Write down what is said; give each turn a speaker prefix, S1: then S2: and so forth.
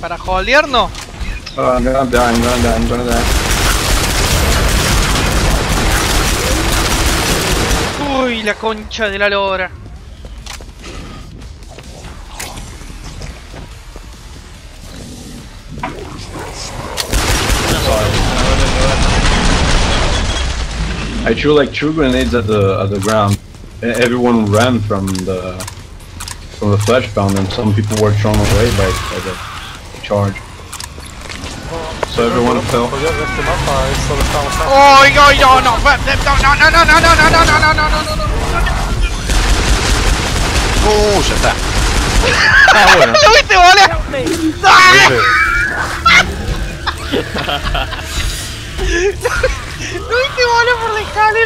S1: Para no.
S2: Ah, oh, I'm gonna die, I'm gonna die, I'm gonna die.
S1: Uy, la concha de la lora.
S2: I threw like two grenades at the at the ground. Everyone ran from the from the fleshpound, and some people were thrown away by, by the charge. So everyone fell.
S3: Voglio averti mappa e solo stavo sempre.
S1: Oj, oj, no, no, no, no, no, no, no, no, no, no, no, no, no, no, no, no.
S4: Uh, ya está.
S2: Ah, bueno.
S1: ¿Lo viste, boludo? ¡Ah! ¿Lo viste, boludo, por la escalera, culiao?